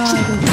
God.